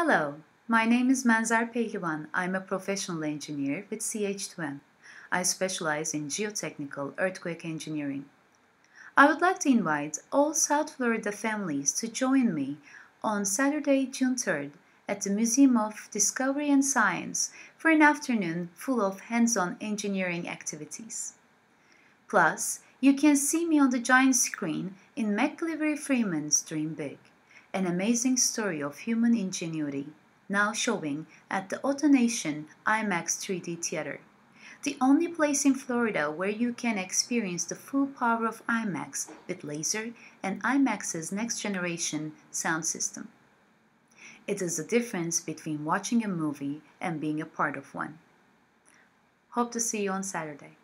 Hello, my name is Menzer Pehlivan. I'm a professional engineer with CH2M. I specialize in geotechnical earthquake engineering. I would like to invite all South Florida families to join me on Saturday, June 3rd at the Museum of Discovery and Science for an afternoon full of hands-on engineering activities. Plus, you can see me on the giant screen in MacGillivray Freeman's Dream Big, an amazing story of human ingenuity, now showing at the AutoNation IMAX 3D Theater the only place in Florida where you can experience the full power of IMAX with laser and IMAX's next generation sound system. It is the difference between watching a movie and being a part of one. Hope to see you on Saturday.